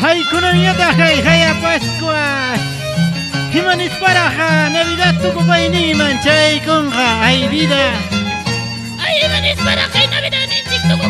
Hay kunamiyata hay haya Pascua. Himanis paraja Navidad tukupayniman chay kunqa ay vida. Ay, manis para kay Navidad ni Chikto ko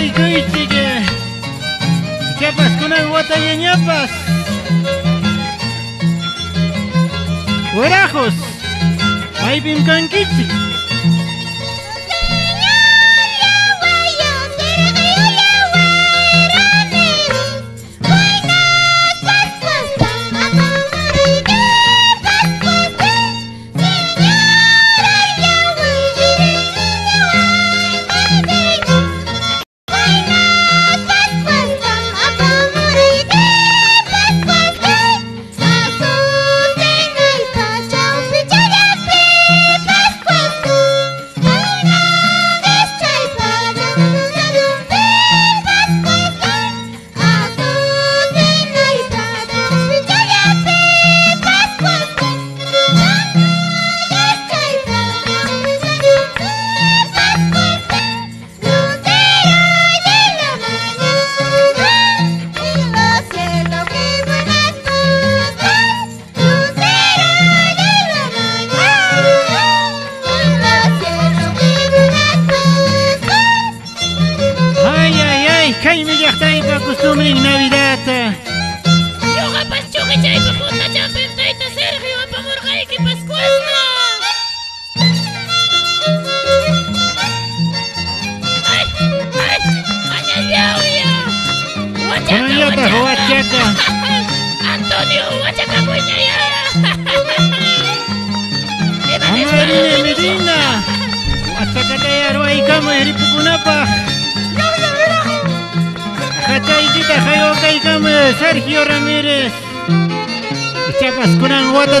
nisbayatu su chay kuychige. Chapas kunan wata yañapas. Huerajos. Aypim kankichik. Ay, Antonio, ko niya ya. Amarine Medina. Atakatayaro ay kama heripukunapa. Kachaykita hayo kay kama Sergio Ramírez. Chapas kunan wata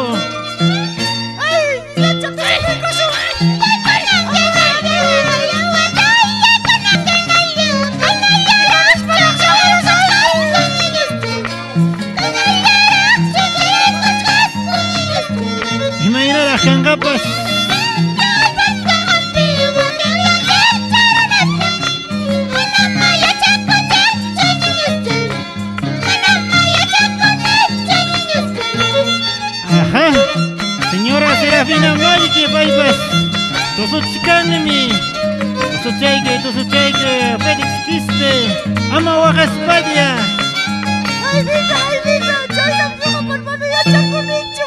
cangapas. Pues. Ajá. Señora Serafina Maliki, paipas. Pues, pues. Tosutsukanami. Tosuchaike, tosuchaike. Félix Quiste. Ama Oaxaspadia. Ay, viva, ay, viva. Chay, por mano, ya chaculicho,